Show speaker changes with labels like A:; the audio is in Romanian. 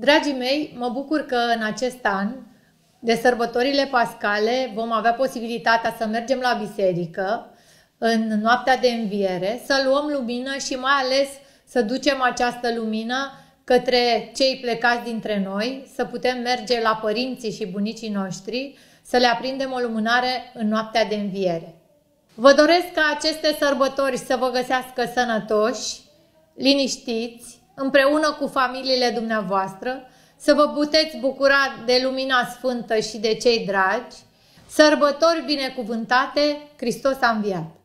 A: Dragii mei, mă bucur că în acest an de sărbătorile pascale vom avea posibilitatea să mergem la biserică în noaptea de înviere, să luăm lumină și mai ales să ducem această lumină către cei plecați dintre noi, să putem merge la părinții și bunicii noștri, să le aprindem o lumânare în noaptea de înviere. Vă doresc ca aceste sărbători să vă găsească sănătoși, liniștiți, împreună cu familiile dumneavoastră, să vă puteți bucura de lumina sfântă și de cei dragi, sărbători binecuvântate, Hristos a înviat!